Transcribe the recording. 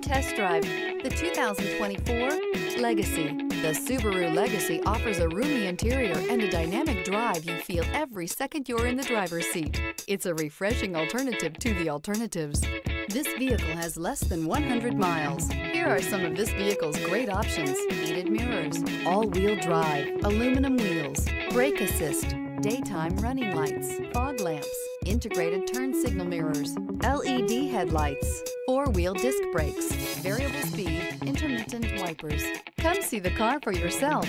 Test drive the 2024 Legacy. The Subaru Legacy offers a roomy interior and a dynamic drive you feel every second you're in the driver's seat. It's a refreshing alternative to the alternatives. This vehicle has less than 100 miles. Here are some of this vehicle's great options. Heated mirrors, all-wheel drive, aluminum wheels, brake assist, daytime running lights, fog lamps, integrated turn signal mirrors, LED headlights, four-wheel disc brakes, variable speed, intermittent wipers. Come see the car for yourself.